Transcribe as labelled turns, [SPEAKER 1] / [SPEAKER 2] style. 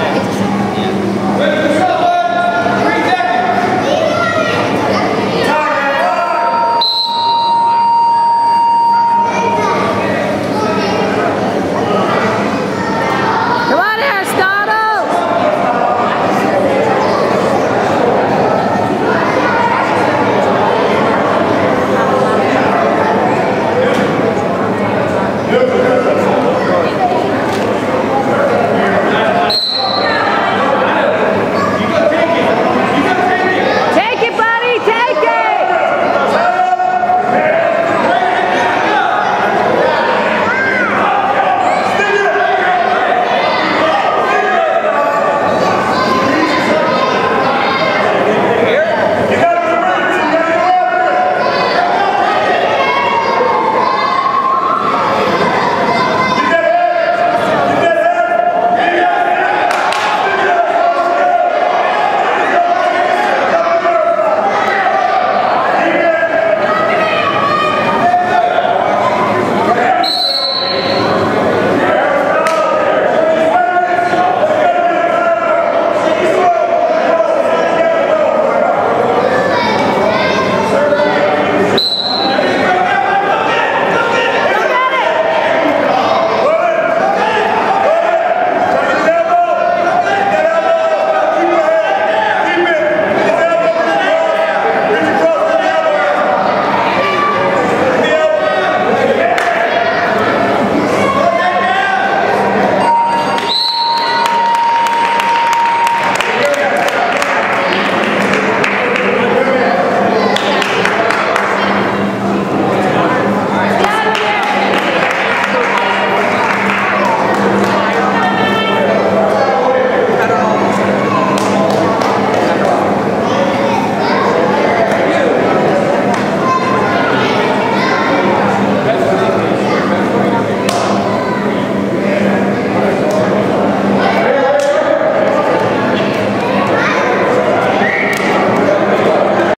[SPEAKER 1] Yeah.